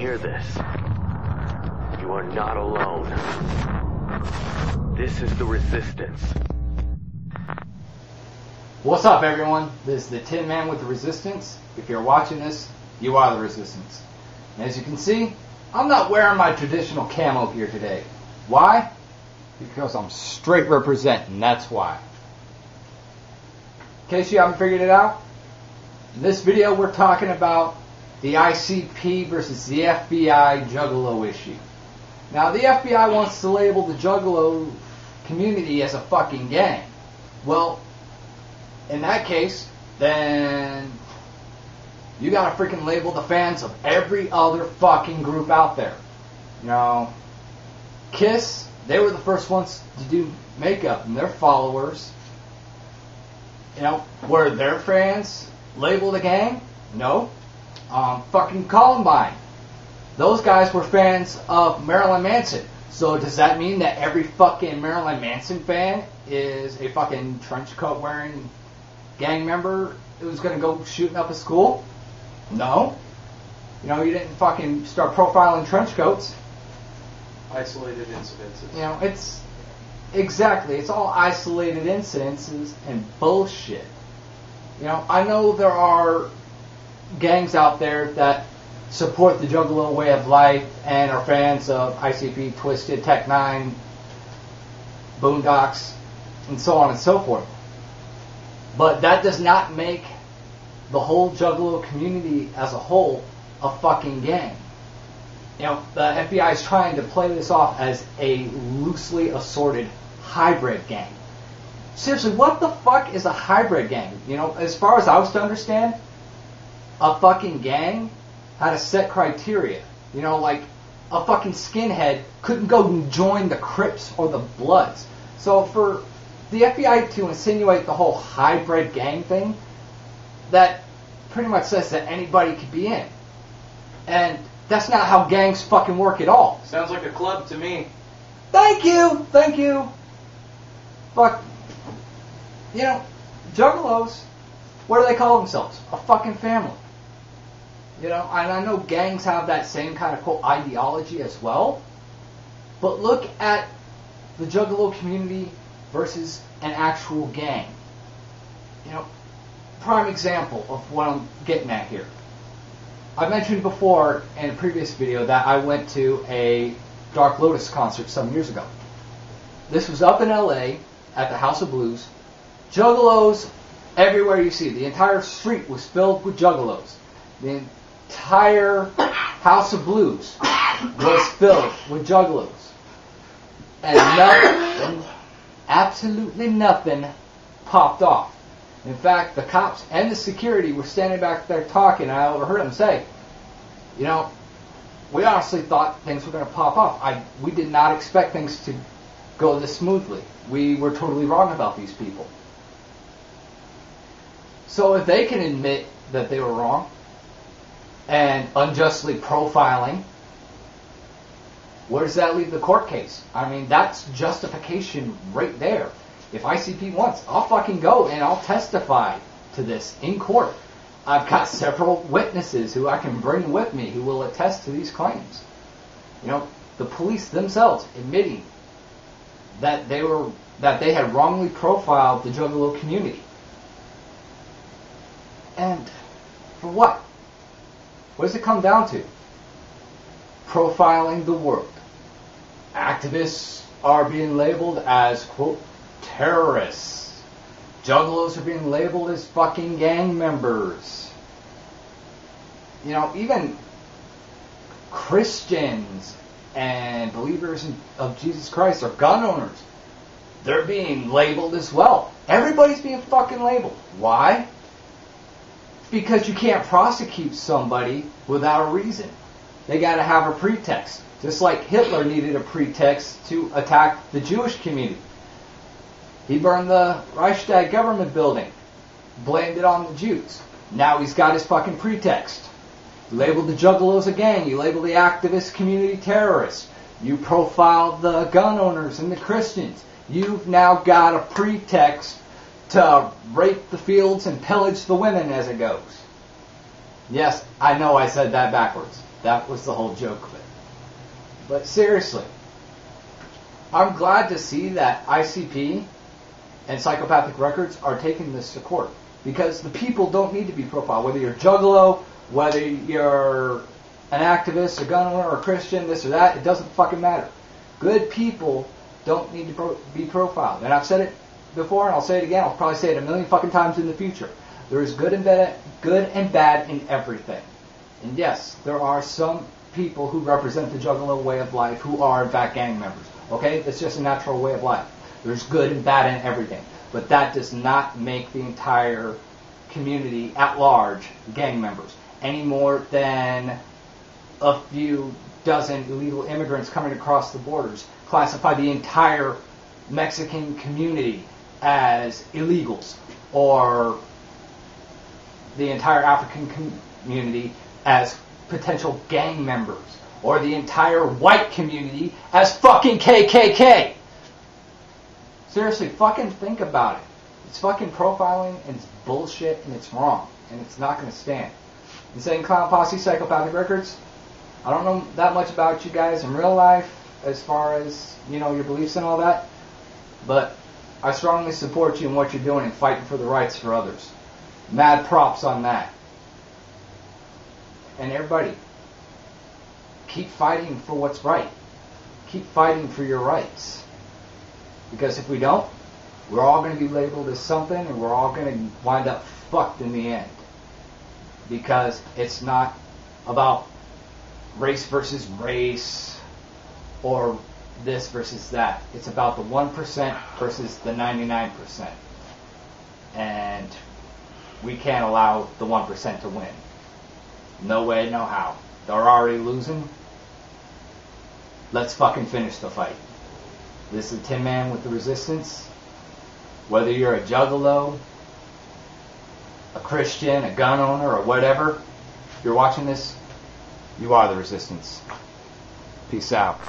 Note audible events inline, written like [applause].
hear this, you are not alone. This is the Resistance. What's up, everyone? This is the Tin Man with the Resistance. If you're watching this, you are the Resistance. And as you can see, I'm not wearing my traditional camo gear today. Why? Because I'm straight representing, that's why. In case you haven't figured it out, in this video we're talking about the ICP versus the FBI Juggalo issue. Now, the FBI wants to label the Juggalo community as a fucking gang. Well, in that case, then you gotta freaking label the fans of every other fucking group out there. You know, Kiss, they were the first ones to do makeup, and their followers, you know, were their fans labeled a gang? No. Um, fucking Columbine. Those guys were fans of Marilyn Manson. So does that mean that every fucking Marilyn Manson fan is a fucking trench coat wearing gang member who's gonna go shooting up a school? No. You know, you didn't fucking start profiling trench coats. Isolated incidences. You know, it's exactly. It's all isolated incidences and bullshit. You know, I know there are gangs out there that support the Juggalo way of life and are fans of ICP, Twiztid, Tech N9ne, Boondox, and so on and so forth. But that does not make the whole Juggalo community as a whole a fucking gang. You know, the FBI is trying to play this off as a loosely assorted hybrid gang. Seriously, what the fuck is a hybrid gang? You know, as far as I was to understand, a fucking gang had a set criteria. You know, like a fucking skinhead couldn't go and join the Crips or the Bloods. So for the FBI to insinuate the whole hybrid gang thing, that pretty much says that anybody could be in. And that's not how gangs fucking work at all. Sounds like a club to me. Thank you, thank you. Fuck. You know, juggalos, what do they call themselves? A fucking family. You know, and I know gangs have that same kind of quote ideology as well. But look at the juggalo community versus an actual gang. You know, prime example of what I'm getting at here. I mentioned before in a previous video that I went to a Dark Lotus concert some years ago. This was up in LA at the House of Blues. Juggalos everywhere you see. The entire street was filled with juggalos. The entire House of Blues was filled with juggalos. And nothing, absolutely nothing popped off. In fact, the cops and the security were standing back there talking, I overheard them say, you know, we honestly thought things were going to pop off. I, we did not expect things to go this smoothly. We were totally wrong about these people. So if they can admit that they were wrong and unjustly profiling, where does that leave the court case? I mean, that's justification right there. If ICP wants, I'll fucking go and I'll testify to this in court. I've got [laughs] several witnesses who I can bring with me who will attest to these claims. You know, the police themselves admitting that they were that they had wrongly profiled the Juggalo community. And for what? What does it come down to? Profiling the world. Activists are being labeled as, quote, terrorists. Juggalos are being labeled as fucking gang members. You know, even Christians and believers in, of Jesus Christ are gun owners. They're being labeled as well. Everybody's being fucking labeled. Why? Because you can't prosecute somebody without a reason. They gotta have a pretext. Just like Hitler needed a pretext to attack the Jewish community. He burned the Reichstag government building, blamed it on the Jews. Now he's got his fucking pretext. You labeled the Juggalos a gang. You labeled the activist community terrorists. You profiled the gun owners and the Christians. You've now got a pretext to rape the fields and pillage the women as it goes. Yes, I know I said that backwards. That was the whole joke of it. But seriously, I'm glad to see that ICP and Psychopathic Records are taking this to court because the people don't need to be profiled. Whether you're Juggalo, whether you're an activist, a gun owner, or a Christian, this or that, it doesn't fucking matter. Good people don't need to pro- be profiled. And I've said it before, and I'll say it again. I'll probably say it a million fucking times in the future. There is good and bad, good and bad in everything. And yes, there are some people who represent the Juggalo way of life who are in fact gang members. Okay, it's just a natural way of life. There's good and bad in everything, but that does not make the entire community at large gang members any more than a few dozen illegal immigrants coming across the borders classify the entire Mexican community as illegals or the entire African community as potential gang members or the entire white community as fucking KKK. Seriously, fucking think about it. It's fucking profiling and it's bullshit and it's wrong and it's not going to stand. Insane Clown Posse Psychopathic Records. I don't know that much about you guys in real life as far as, you know, your beliefs and all that, but I strongly support you in what you're doing and fighting for the rights for others. Mad props on that. And everybody, keep fighting for what's right. Keep fighting for your rights. Because if we don't, we're all going to be labeled as something and we're all going to wind up fucked in the end. Because it's not about race versus race or this versus that. It's about the 1% versus the 99%. And we can't allow the 1% to win. No way, no how. They're already losing. Let's fucking finish the fight. This is a Tin Man with the Resistance. Whether you're a juggalo, a Christian, a gun owner, or whatever, you're watching this, you are the Resistance. Peace out.